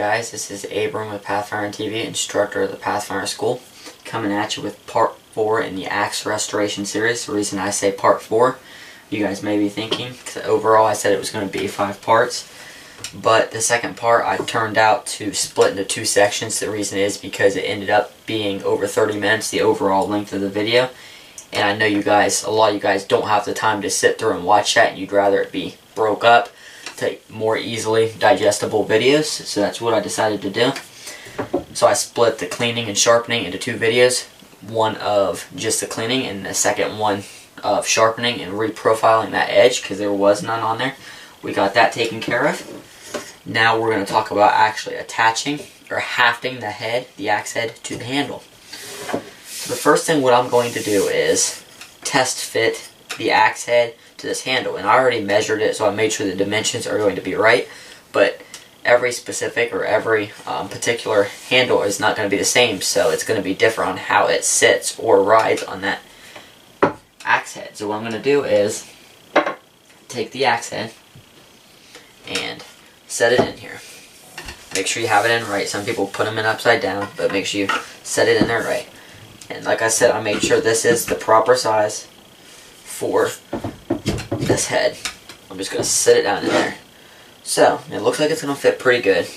guys, this is Abrahm with Pathfinder TV, instructor of the Pathfinder School, coming at you with part 4 in the Axe Restoration series. The reason I say part 4, you guys may be thinking, because overall I said it was going to be 5 parts, but the second part I turned out to split into two sections. The reason is because it ended up being over 30 minutes, the overall length of the video, and I know you guys, a lot of you guys don't have the time to sit through and watch that, you'd rather it be broke up take more easily digestible videos, so that's what I decided to do. So I split the cleaning and sharpening into two videos, one of just the cleaning and the second one of sharpening and reprofiling that edge because there was none on there. We got that taken care of. Now we're going to talk about actually attaching or hafting the head, the axe head, to the handle. So the first thing what I'm going to do is test fit the axe head to this handle. And I already measured it, so I made sure the dimensions are going to be right. But every specific or every um, particular handle is not going to be the same, so it's going to be different on how it sits or rides on that axe head. So what I'm going to do is take the axe head and set it in here. Make sure you have it in right. Some people put them in upside down, but make sure you set it in there right. And like I said, I made sure this is the proper size for this head. I'm just going to set it down in there. So, it looks like it's going to fit pretty good.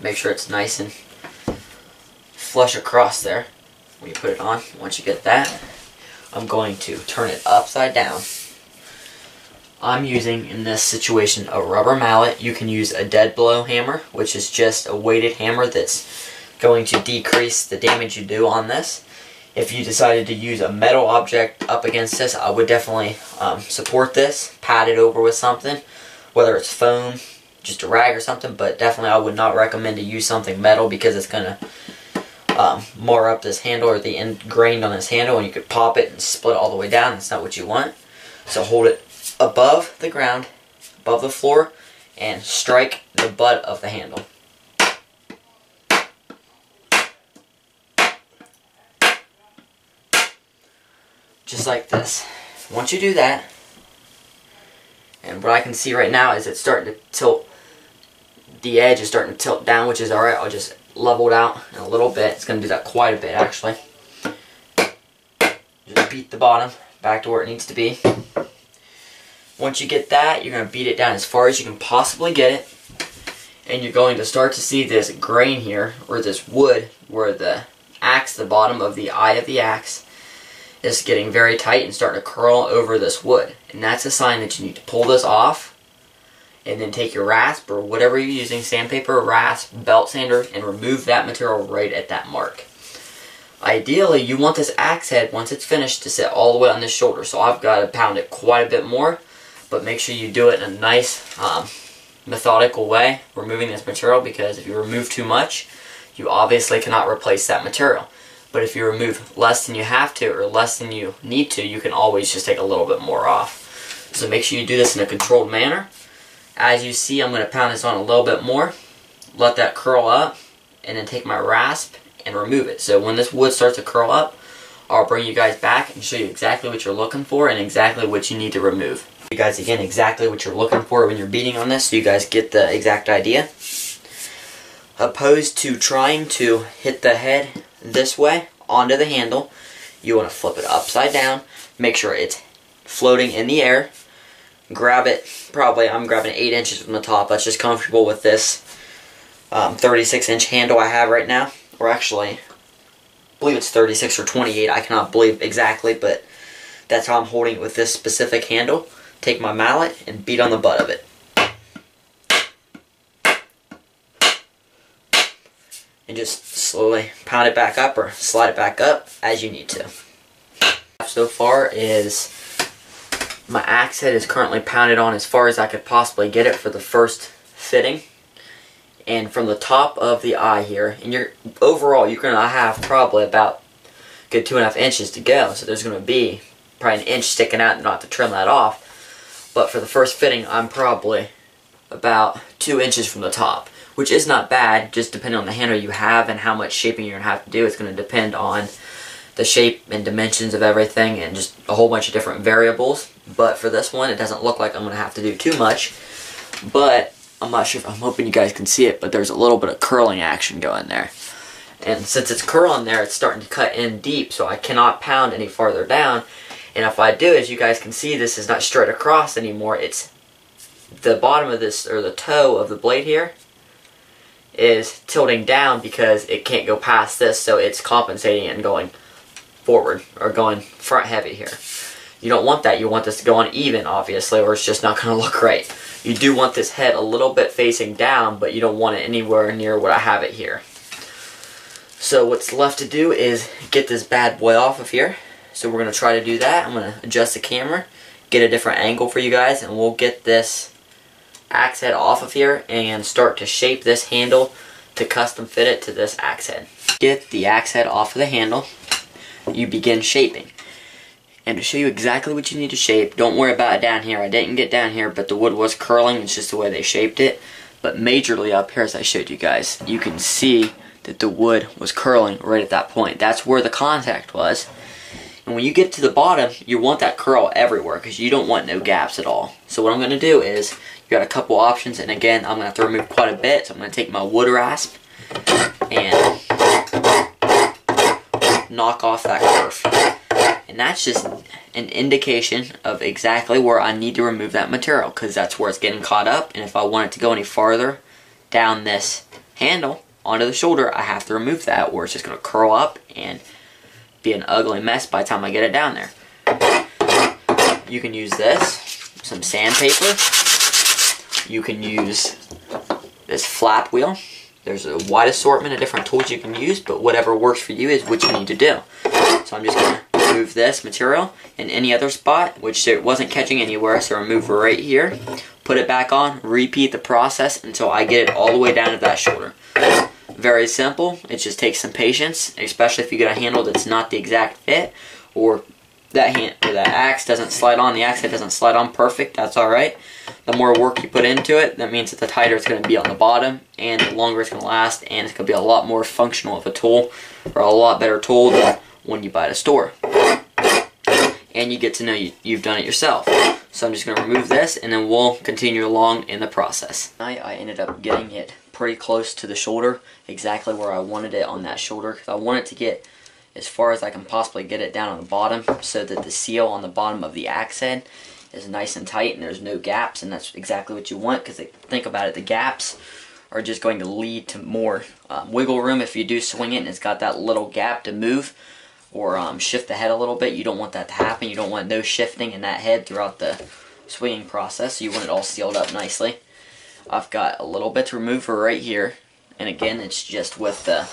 Make sure it's nice and flush across there when you put it on. Once you get that, I'm going to turn it upside down. I'm using, in this situation, a rubber mallet. You can use a dead blow hammer, which is just a weighted hammer that's going to decrease the damage you do on this if you decided to use a metal object up against this, I would definitely um, support this, pat it over with something, whether it's foam, just a rag or something, but definitely I would not recommend to use something metal because it's going to um, mar up this handle or the end grained on this handle and you could pop it and split all the way down. That's not what you want. So hold it above the ground, above the floor, and strike the butt of the handle. Just like this. Once you do that, and what I can see right now is it's starting to tilt, the edge is starting to tilt down, which is alright. I'll just level it out in a little bit. It's going to do that quite a bit, actually. Just beat the bottom back to where it needs to be. Once you get that, you're going to beat it down as far as you can possibly get it. And you're going to start to see this grain here, or this wood, where the axe, the bottom of the eye of the axe, is getting very tight and starting to curl over this wood. And that's a sign that you need to pull this off and then take your rasp or whatever you're using, sandpaper, rasp, belt sander, and remove that material right at that mark. Ideally, you want this axe head, once it's finished, to sit all the way on this shoulder. So I've got to pound it quite a bit more, but make sure you do it in a nice, um, methodical way, removing this material, because if you remove too much, you obviously cannot replace that material. But if you remove less than you have to or less than you need to, you can always just take a little bit more off. So make sure you do this in a controlled manner. As you see, I'm going to pound this on a little bit more. Let that curl up and then take my rasp and remove it. So when this wood starts to curl up, I'll bring you guys back and show you exactly what you're looking for and exactly what you need to remove. You guys, again, exactly what you're looking for when you're beating on this so you guys get the exact idea. Opposed to trying to hit the head this way onto the handle. You want to flip it upside down. Make sure it's floating in the air. Grab it, probably I'm grabbing 8 inches from the top. That's just comfortable with this um, 36 inch handle I have right now. Or actually, I believe it's 36 or 28. I cannot believe exactly, but that's how I'm holding it with this specific handle. Take my mallet and beat on the butt of it. And just slowly pound it back up or slide it back up as you need to. So far is my axe head is currently pounded on as far as I could possibly get it for the first fitting. And from the top of the eye here, and you're overall you're gonna have probably about good two and a half inches to go. So there's gonna be probably an inch sticking out and not to trim that off. But for the first fitting, I'm probably about two inches from the top which is not bad, just depending on the handle you have and how much shaping you're going to have to do. It's going to depend on the shape and dimensions of everything and just a whole bunch of different variables. But for this one, it doesn't look like I'm going to have to do too much. But I'm not sure if I'm hoping you guys can see it, but there's a little bit of curling action going there. And since it's curling there, it's starting to cut in deep, so I cannot pound any farther down. And if I do, as you guys can see, this is not straight across anymore. It's the bottom of this, or the toe of the blade here, is tilting down because it can't go past this, so it's compensating and going forward, or going front heavy here. You don't want that. You want this to go on even, obviously, or it's just not going to look right. You do want this head a little bit facing down, but you don't want it anywhere near what I have it here. So what's left to do is get this bad boy off of here. So we're going to try to do that. I'm going to adjust the camera, get a different angle for you guys, and we'll get this axe head off of here and start to shape this handle to custom fit it to this axe head. Get the axe head off of the handle. You begin shaping. And to show you exactly what you need to shape, don't worry about it down here. I didn't get down here, but the wood was curling. It's just the way they shaped it. But majorly up here, as I showed you guys, you can see that the wood was curling right at that point. That's where the contact was. And when you get to the bottom, you want that curl everywhere because you don't want no gaps at all. So what I'm going to do is, got a couple options, and again, I'm going to have to remove quite a bit. So I'm going to take my wood rasp and knock off that curve. And that's just an indication of exactly where I need to remove that material because that's where it's getting caught up. And if I want it to go any farther down this handle onto the shoulder, I have to remove that or it's just going to curl up and be an ugly mess by the time I get it down there. You can use this, some sandpaper. You can use this flap wheel. There's a wide assortment of different tools you can use, but whatever works for you is what you need to do. So I'm just going to remove this material in any other spot, which it wasn't catching anywhere, so remove right here, put it back on, repeat the process until I get it all the way down to that shoulder. Very simple, it just takes some patience, especially if you get a handle that's not the exact fit, or that hand or that axe doesn't slide on, the axe head doesn't slide on perfect, that's alright. The more work you put into it, that means that the tighter it's going to be on the bottom, and the longer it's going to last, and it's going to be a lot more functional of a tool, or a lot better tool than when you buy at a store. And you get to know you, you've done it yourself. So I'm just going to remove this and then we'll continue along in the process. I, I ended up getting it pretty close to the shoulder, exactly where I wanted it on that shoulder. Because I want it to get as far as I can possibly get it down on the bottom so that the seal on the bottom of the axe head is nice and tight and there's no gaps and that's exactly what you want because think about it, the gaps are just going to lead to more um, wiggle room if you do swing it and it's got that little gap to move or um, shift the head a little bit. You don't want that to happen. You don't want no shifting in that head throughout the swinging process. So you want it all sealed up nicely. I've got a little bit to remove for right here. And again, it's just with the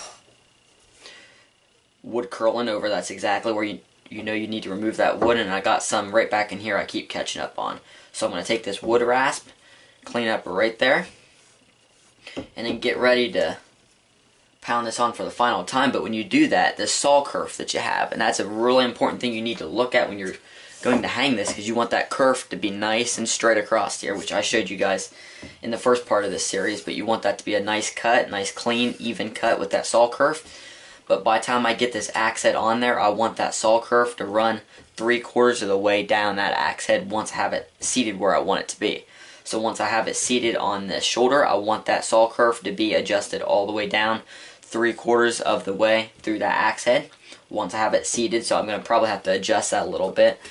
wood curling over. That's exactly where you, you know you need to remove that wood. And I got some right back in here I keep catching up on. So I'm going to take this wood rasp, clean up right there. And then get ready to pound this on for the final time, but when you do that, the saw kerf that you have, and that's a really important thing you need to look at when you're going to hang this, because you want that kerf to be nice and straight across here, which I showed you guys in the first part of this series, but you want that to be a nice cut, nice clean, even cut with that saw kerf. But by the time I get this axe head on there, I want that saw kerf to run three quarters of the way down that axe head once I have it seated where I want it to be. So once I have it seated on the shoulder, I want that saw kerf to be adjusted all the way down three quarters of the way through that axe head once I have it seated, so I'm going to probably have to adjust that a little bit.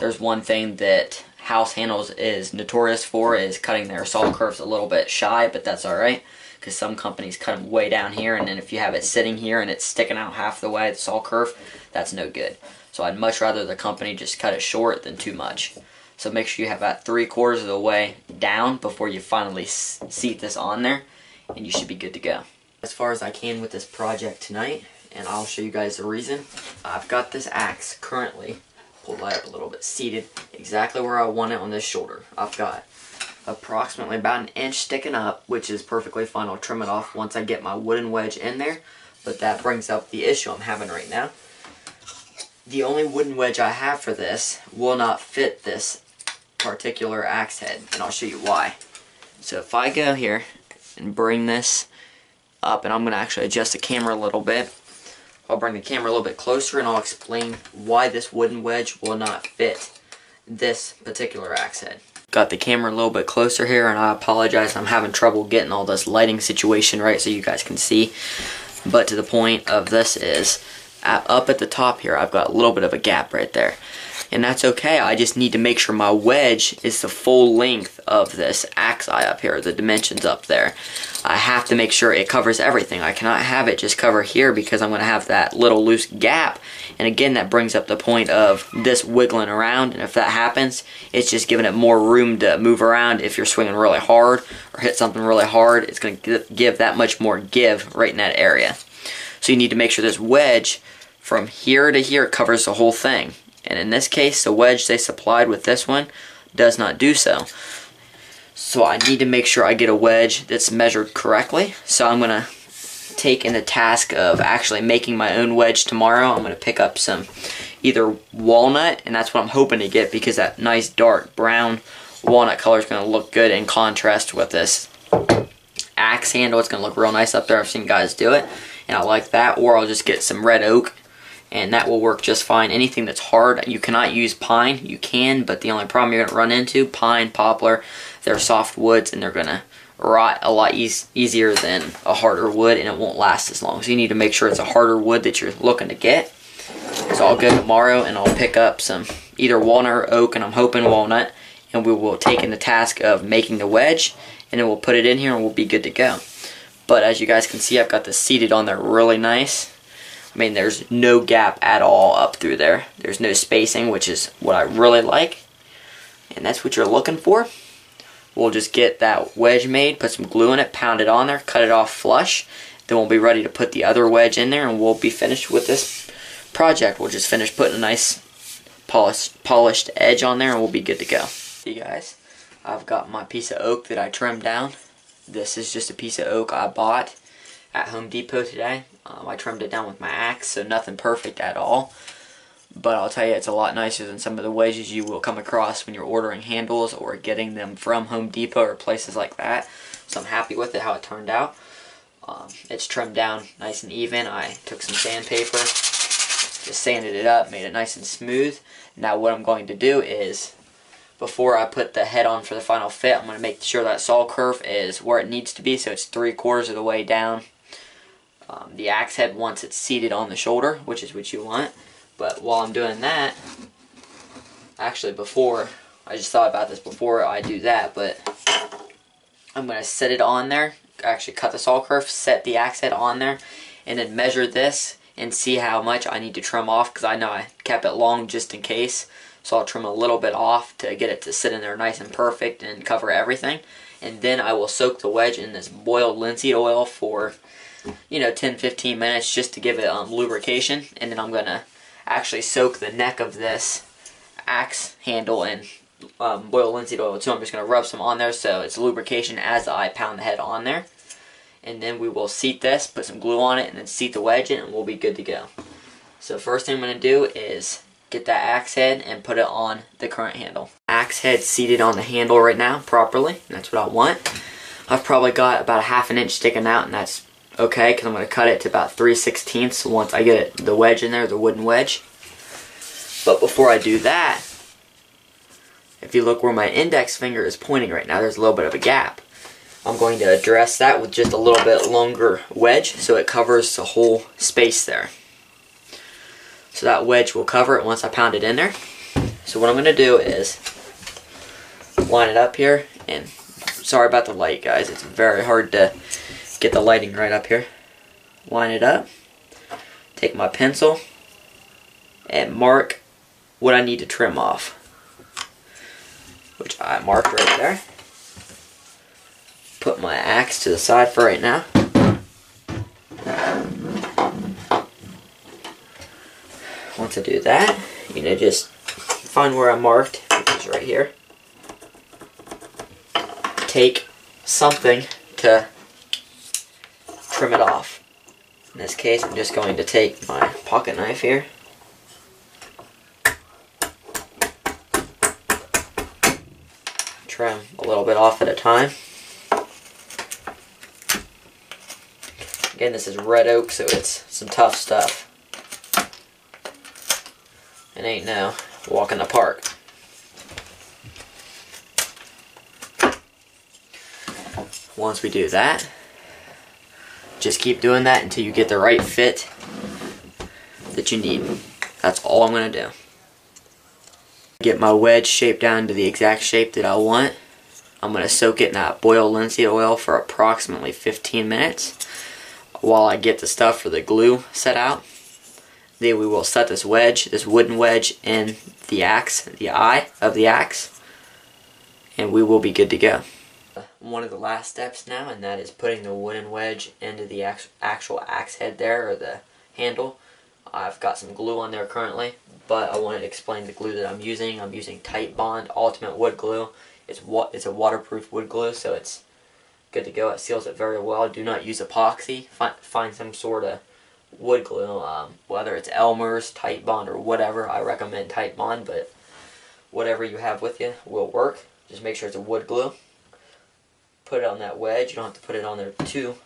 There's one thing that House Handles is notorious for is cutting their saw kerfs a little bit shy, but that's alright because some companies cut them way down here and then if you have it sitting here and it's sticking out half the way, the saw kerf, that's no good. So I'd much rather the company just cut it short than too much. So make sure you have that three quarters of the way down before you finally seat this on there and you should be good to go as far as I can with this project tonight and I'll show you guys the reason. I've got this axe currently, pull that up a little bit, seated exactly where I want it on this shoulder. I've got approximately about an inch sticking up, which is perfectly fine. I'll trim it off once I get my wooden wedge in there, but that brings up the issue I'm having right now. The only wooden wedge I have for this will not fit this particular axe head, and I'll show you why. So if I go here and bring this up and I'm going to actually adjust the camera a little bit. I'll bring the camera a little bit closer and I'll explain why this wooden wedge will not fit this particular axe head. Got the camera a little bit closer here and I apologize. I'm having trouble getting all this lighting situation right so you guys can see. But to the point of this is up at the top here, I've got a little bit of a gap right there and that's okay. I just need to make sure my wedge is the full length of this axis up here, the dimensions up there. I have to make sure it covers everything. I cannot have it just cover here because I'm going to have that little loose gap. And again, that brings up the point of this wiggling around. And if that happens, it's just giving it more room to move around. If you're swinging really hard or hit something really hard, it's going to give that much more give right in that area. So you need to make sure this wedge from here to here covers the whole thing. And in this case, the wedge they supplied with this one does not do so. So I need to make sure I get a wedge that's measured correctly. So I'm going to take in the task of actually making my own wedge tomorrow. I'm going to pick up some either walnut, and that's what I'm hoping to get because that nice dark brown walnut color is going to look good in contrast with this axe handle. It's going to look real nice up there. I've seen guys do it, and I like that. Or I'll just get some red oak and that will work just fine. Anything that's hard, you cannot use pine. You can, but the only problem you're going to run into, pine, poplar, they're soft woods and they're going to rot a lot e easier than a harder wood and it won't last as long. So you need to make sure it's a harder wood that you're looking to get. So I'll go tomorrow and I'll pick up some either walnut or oak and I'm hoping walnut and we will take in the task of making the wedge and then we'll put it in here and we'll be good to go. But as you guys can see, I've got this seated on there really nice. I mean, there's no gap at all up through there. There's no spacing, which is what I really like. And that's what you're looking for. We'll just get that wedge made, put some glue in it, pound it on there, cut it off flush. Then we'll be ready to put the other wedge in there and we'll be finished with this project. We'll just finish putting a nice polished, polished edge on there and we'll be good to go. See guys, I've got my piece of oak that I trimmed down. This is just a piece of oak I bought at Home Depot today. Um, I trimmed it down with my axe, so nothing perfect at all. But I'll tell you, it's a lot nicer than some of the wedges you will come across when you're ordering handles or getting them from Home Depot or places like that. So I'm happy with it, how it turned out. Um, it's trimmed down nice and even. I took some sandpaper, just sanded it up, made it nice and smooth. Now what I'm going to do is, before I put the head on for the final fit, I'm going to make sure that saw kerf is where it needs to be, so it's three quarters of the way down um, the axe head once it's seated on the shoulder, which is what you want. But while I'm doing that, actually before, I just thought about this before I do that, but I'm going to set it on there, actually cut the saw kerf, set the axe head on there, and then measure this and see how much I need to trim off because I know I kept it long just in case. So I'll trim a little bit off to get it to sit in there nice and perfect and cover everything. And then I will soak the wedge in this boiled linseed oil for you know, 10-15 minutes just to give it um, lubrication. And then I'm going to actually soak the neck of this axe handle in um, boiled linseed oil too. I'm just going to rub some on there so it's lubrication as I pound the head on there. And then we will seat this, put some glue on it, and then seat the wedge in, and we'll be good to go. So first thing I'm going to do is get that axe head and put it on the current handle. Axe head seated on the handle right now properly. That's what I want. I've probably got about a half an inch sticking out, and that's okay because I'm going to cut it to about 3 16ths once I get it, the wedge in there, the wooden wedge. But before I do that, if you look where my index finger is pointing right now, there's a little bit of a gap. I'm going to address that with just a little bit longer wedge so it covers the whole space there. So that wedge will cover it once I pound it in there. So what I'm going to do is line it up here and sorry about the light guys, it's very hard to get the lighting right up here. Line it up. Take my pencil and mark what I need to trim off. Which I marked right there. Put my axe to the side for right now. Once I do that, you know, just find where I marked, which is right here. Take something to trim it off. In this case, I'm just going to take my pocket knife here. Trim a little bit off at a time. Again, this is red oak, so it's some tough stuff. It ain't no walk in the park. once we do that, just keep doing that until you get the right fit that you need. That's all I'm going to do. Get my wedge shaped down to the exact shape that I want. I'm going to soak it in that boiled linseed oil for approximately 15 minutes while I get the stuff for the glue set out. Then we will set this wedge, this wooden wedge, in the axe, the eye of the axe, and we will be good to go. One of the last steps now, and that is putting the wooden wedge into the actual axe head there, or the handle. I've got some glue on there currently, but I wanted to explain the glue that I'm using. I'm using Titebond Ultimate Wood Glue. It's what it's a waterproof wood glue, so it's good to go. It seals it very well. Do not use epoxy. Find, find some sort of wood glue, um, whether it's Elmer's, Titebond, or whatever. I recommend Titebond, but whatever you have with you will work. Just make sure it's a wood glue. Put it on that wedge. You don't have to put it on there too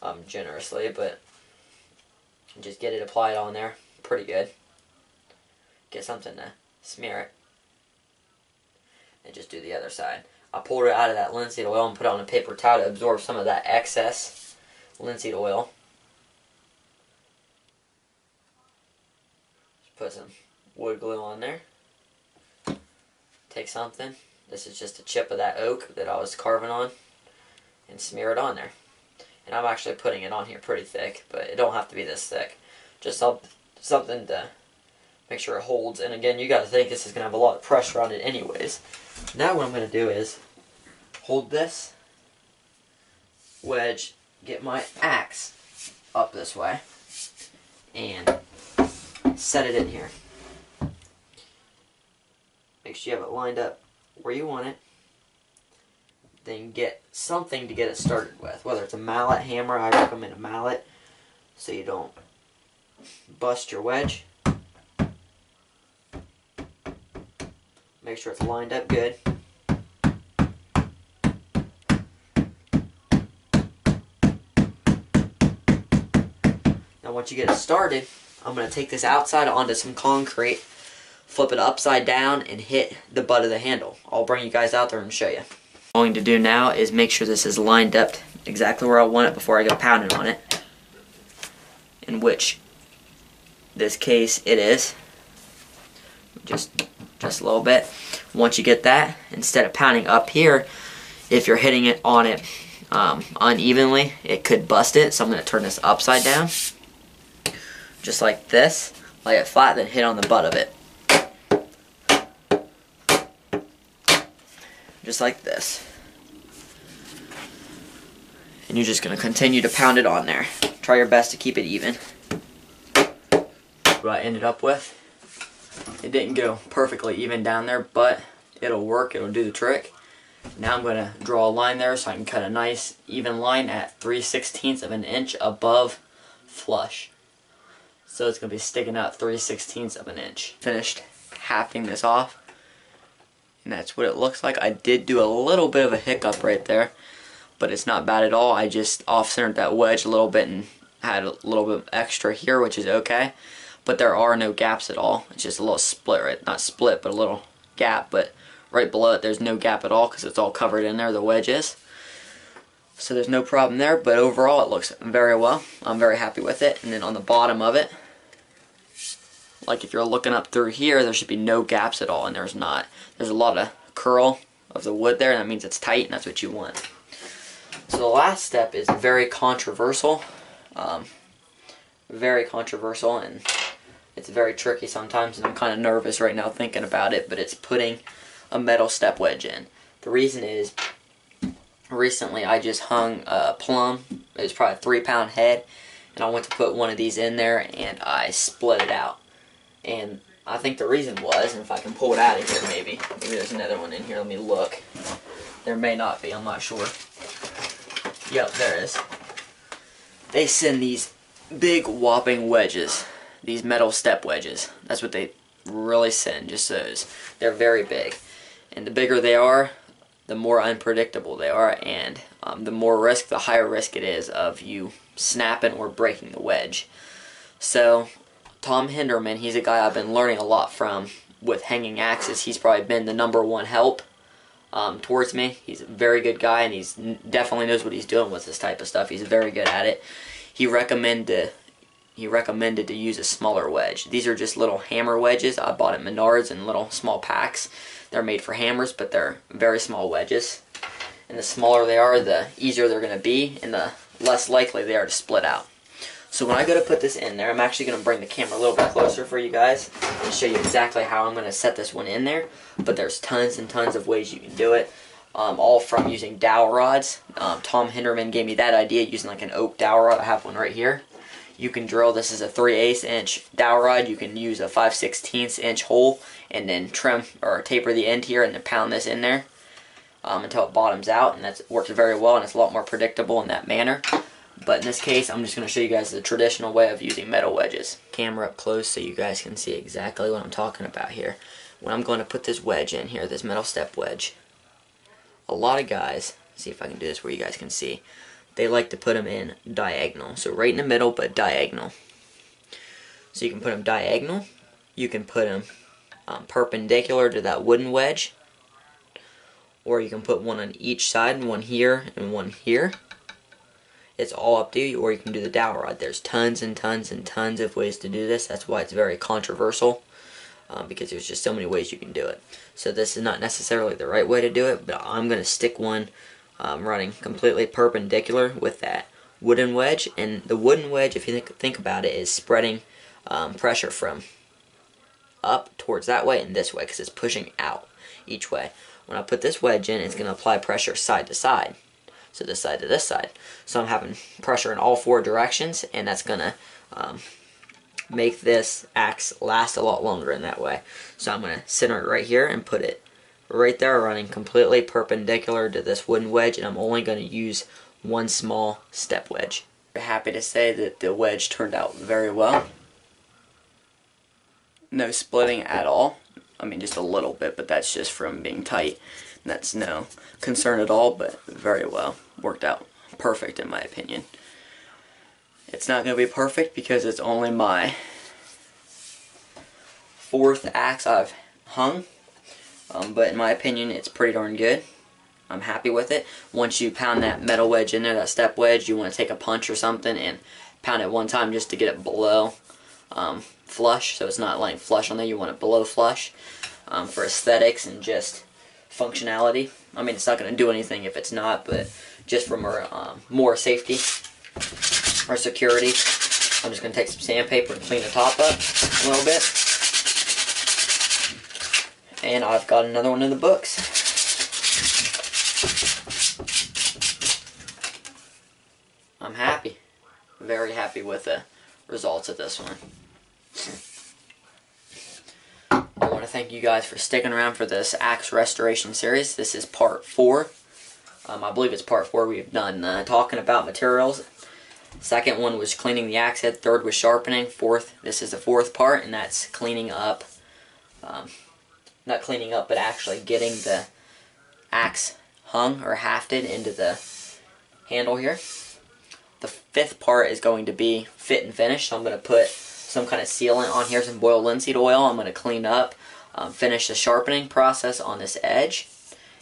um, generously, but just get it applied on there. Pretty good. Get something to smear it. And just do the other side. I pulled it out of that linseed oil and put it on a paper towel to absorb some of that excess linseed oil. Put some wood glue on there. Take something. This is just a chip of that oak that I was carving on. And smear it on there. And I'm actually putting it on here pretty thick, but it don't have to be this thick. Just some, something to make sure it holds. And again, you got to think this is going to have a lot of pressure on it anyways. Now what I'm going to do is hold this wedge, get my axe up this way, and set it in here. Make sure you have it lined up where you want it. Then get something to get it started with. Whether it's a mallet, hammer, I recommend a mallet so you don't bust your wedge. Make sure it's lined up good. Now once you get it started, I'm going to take this outside onto some concrete, flip it upside down, and hit the butt of the handle. I'll bring you guys out there and show you. What I'm going to do now is make sure this is lined up exactly where I want it before I go pounding on it. In which this case it is. Just just a little bit. Once you get that, instead of pounding up here, if you're hitting it on it um, unevenly, it could bust it. So I'm going to turn this upside down, just like this, lay it flat, then hit on the butt of it. Just like this. And you're just going to continue to pound it on there. Try your best to keep it even. What I ended up with it didn't go perfectly even down there, but it'll work. It'll do the trick. Now I'm going to draw a line there so I can cut a nice even line at 3 16ths of an inch above flush. So it's going to be sticking out 3 16ths of an inch. Finished halving this off. And that's what it looks like. I did do a little bit of a hiccup right there. But it's not bad at all. I just off-centered that wedge a little bit and had a little bit extra here, which is okay but there are no gaps at all. It's just a little split, right? Not split, but a little gap, but right below it there's no gap at all because it's all covered in there, the wedge is. So there's no problem there, but overall it looks very well. I'm very happy with it. And then on the bottom of it, like if you're looking up through here, there should be no gaps at all, and there's not. There's a lot of curl of the wood there, and that means it's tight, and that's what you want. So the last step is very controversial. Um, very controversial, and it's very tricky sometimes, and I'm kind of nervous right now thinking about it, but it's putting a metal step wedge in. The reason is, recently I just hung a Plumb, it was probably a three pound head, and I went to put one of these in there, and I split it out. And I think the reason was, and if I can pull it out of here maybe, maybe there's another one in here, let me look. There may not be, I'm not sure. Yep, there is. They send these big whopping wedges these metal step wedges. That's what they really send, just those. They're very big. And the bigger they are, the more unpredictable they are, and um, the more risk, the higher risk it is of you snapping or breaking the wedge. So, Tom Hinderman, he's a guy I've been learning a lot from with hanging axes. He's probably been the number one help um, towards me. He's a very good guy, and he's definitely knows what he's doing with this type of stuff. He's very good at it. He recommended he recommended to use a smaller wedge. These are just little hammer wedges. I bought at Menards in little small packs. They're made for hammers, but they're very small wedges. And the smaller they are, the easier they're going to be, and the less likely they are to split out. So when I go to put this in there, I'm actually going to bring the camera a little bit closer for you guys and show you exactly how I'm going to set this one in there. But there's tons and tons of ways you can do it. Um, all from using dowel rods. Um, Tom Hinderman gave me that idea using like an oak dowel rod. I have one right here. You can drill, this is a 3 8 inch dowel rod. You can use a 5 16 inch hole and then trim or taper the end here and then pound this in there um, until it bottoms out. And that works very well and it's a lot more predictable in that manner. But in this case, I'm just going to show you guys the traditional way of using metal wedges. Camera up close so you guys can see exactly what I'm talking about here. When I'm going to put this wedge in here, this metal step wedge, a lot of guys, see if I can do this where you guys can see, they like to put them in diagonal. So right in the middle, but diagonal. So you can put them diagonal. You can put them um, perpendicular to that wooden wedge. Or you can put one on each side, one here and one here. It's all up to you, or you can do the dowel rod. There's tons and tons and tons of ways to do this. That's why it's very controversial, um, because there's just so many ways you can do it. So this is not necessarily the right way to do it, but I'm going to stick one um, running completely perpendicular with that wooden wedge. And the wooden wedge, if you think, think about it, is spreading um, pressure from up towards that way and this way, because it's pushing out each way. When I put this wedge in, it's going to apply pressure side to side so this side to this side. So I'm having pressure in all four directions, and that's going to um, make this axe last a lot longer in that way. So I'm going to center it right here and put it right there running completely perpendicular to this wooden wedge, and I'm only going to use one small step wedge. Happy to say that the wedge turned out very well. No splitting at all. I mean, just a little bit, but that's just from being tight. That's no concern at all, but very well. Worked out perfect in my opinion. It's not going to be perfect because it's only my fourth axe I've hung. Um, but in my opinion, it's pretty darn good. I'm happy with it. Once you pound that metal wedge in there, that step wedge, you want to take a punch or something and pound it one time just to get it below um, flush. So it's not lying flush on there. You want it below flush um, for aesthetics and just functionality. I mean, it's not going to do anything if it's not, but just for more, um, more safety or security, I'm just going to take some sandpaper and clean the top up a little bit. And I've got another one in the books. I'm happy. Very happy with the results of this one. want to thank you guys for sticking around for this axe restoration series. This is part four. Um, I believe it's part four. We've done uh, talking about materials. Second one was cleaning the axe head. Third was sharpening. Fourth, this is the fourth part, and that's cleaning up. Um, not cleaning up, but actually getting the axe hung or hafted into the handle here. The fifth part is going to be fit and finish. So I'm going to put some kind of sealant on here, some boiled linseed oil. I'm going to clean up um, finish the sharpening process on this edge.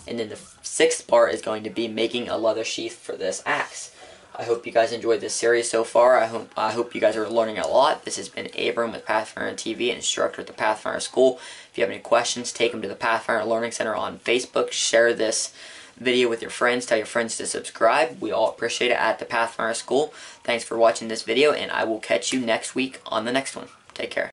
And then the sixth part is going to be making a leather sheath for this axe. I hope you guys enjoyed this series so far. I hope I hope you guys are learning a lot. This has been Abrahm with Pathfinder TV, instructor at the Pathfinder School. If you have any questions, take them to the Pathfinder Learning Center on Facebook. Share this video with your friends. Tell your friends to subscribe. We all appreciate it at the Pathfinder School. Thanks for watching this video, and I will catch you next week on the next one. Take care.